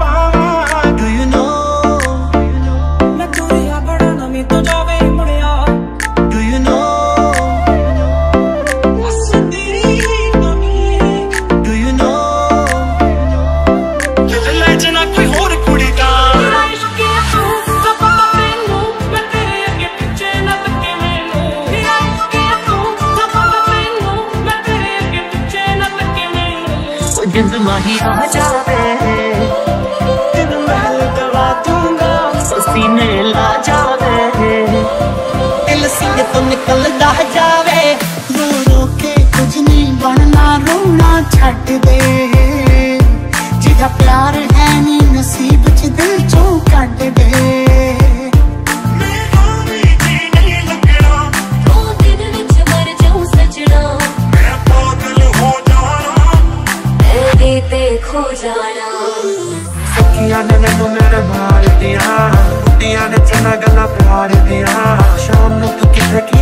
found जिंद माही आ जावे। दिल महल दवा दूँगा सीने ला जावे। दिल सिंह तो निकलदा जावे। रो रो के कुछ नहीं बनना रोना छट दे। जिदा प्यार है नी, नसीब च दिल चो कट दे। खो जाना सखिया ने मैनू मेरे मार दिया कुटिया ਗੱਲਾਂ चना गला प्यार दिया शाम तू किसे की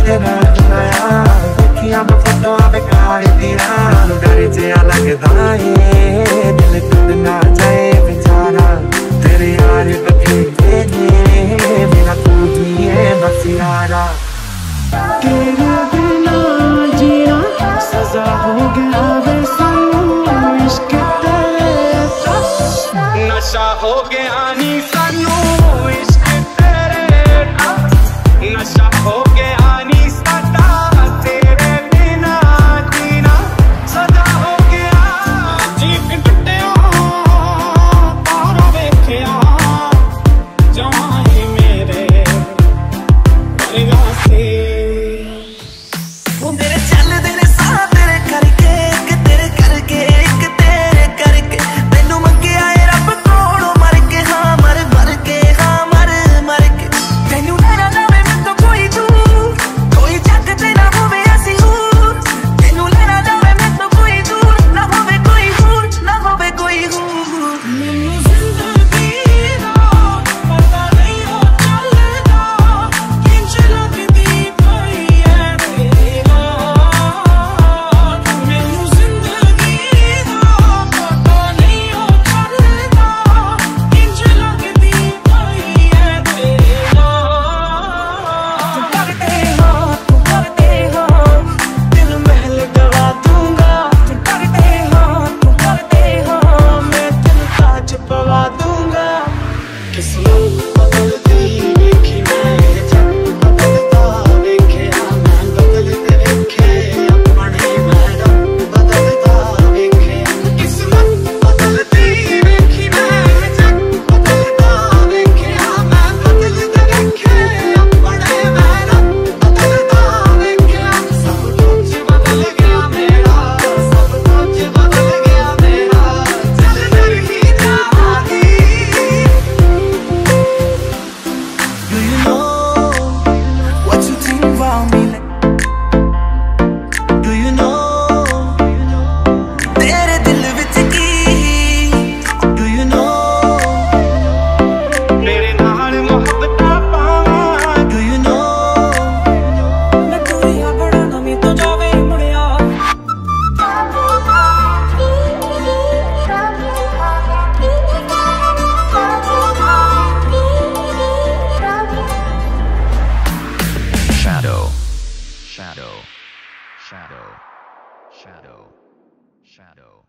shadow.